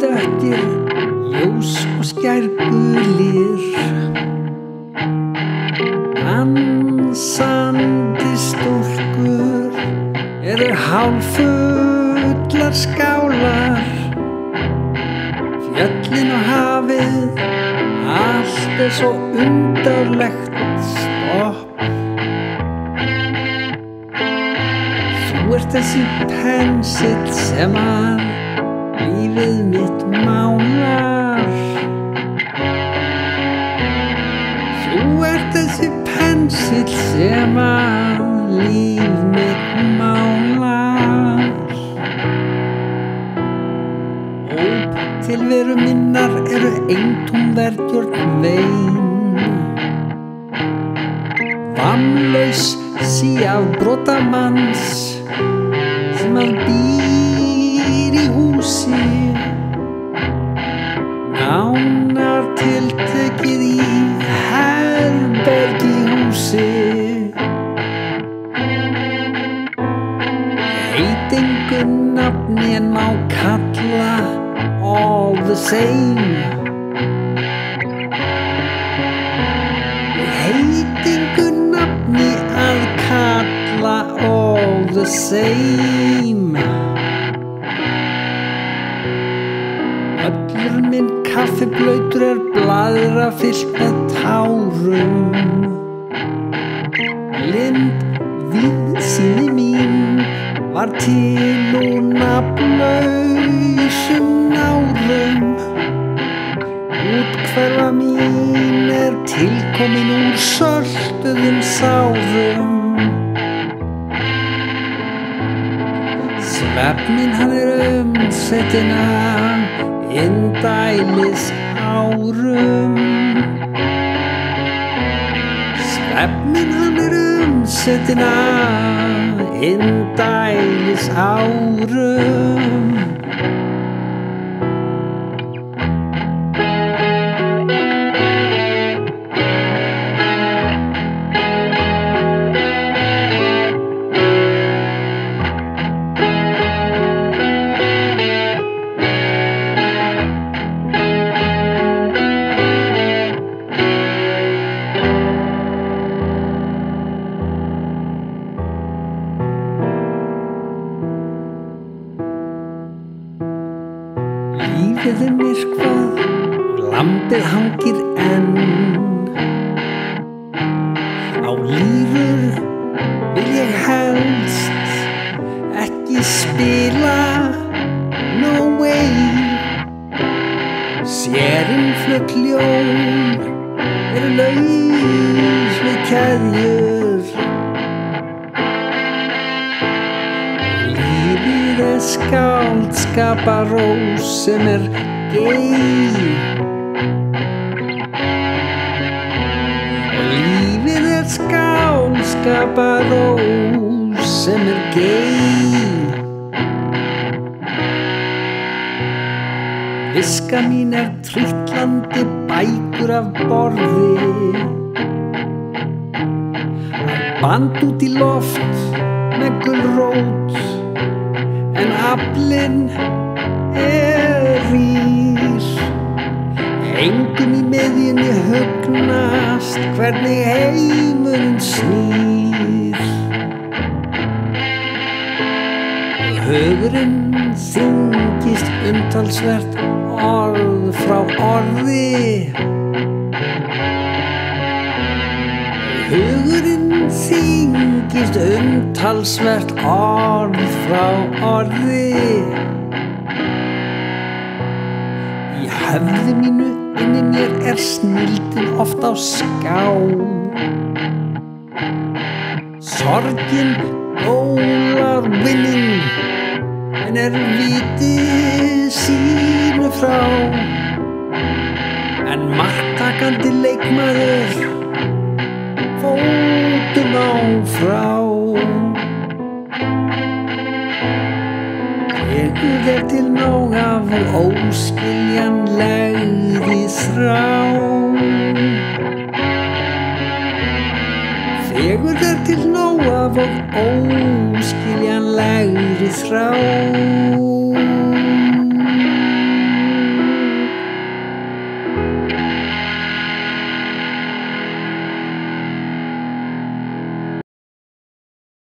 döttir, ljós og skærgulir Dansandi stúlkur eru hálfullar skálar. Fjöllin og hafið, allt er svo undarlegt. Stopp. Þú ert þessi pensill sem að lífið mitt málar. Þú ert þessi pensill sem að líf mitt málar. Óp tilveru minnar eru eintóm verðjörn vein. Vamlaus síaf brotamanns sem að býr Engu nafni en má kalla all the same. Heitingu nafni að kalla all the same. Öllur minn kaffiblautur er bladra fyllt með tárum. Lind viðsýni mín var til úr nafnlausum nárum Útkverfa mín er tilkomin úr sölduðum sárum Svefnin hann er umsettina indælis árum. Svefnin hann er umsettina indælis árum Er myrkvað og lambið hangir enn. Á lífur vil ég helst ekki spila No way. Sérinn flögg ljón eru laus við keðjur Lífið er skáldskapa rós sem er gei Og lífið er skáldskapa rós sem er gei Viska mín er trillandi bækur af borði. Band út í loft með gulrót En aflinn er rýr Engum í miðjunni hugnast hvernig heimurinn snýr. Hugurinn þingist umtalsvert orð frá orði. Hugurinn þingist umtalsvert orð frá orði. Í höfði mínu inni mér er snildin oft á ská Sorgin ólar vinning en er viti sínu frá. En marktakandi leikmaður fótum á frá. Tekur þér til nóg af óskiljanlegri þrá. Þegur þér til nóg af óskiljanlegri þrá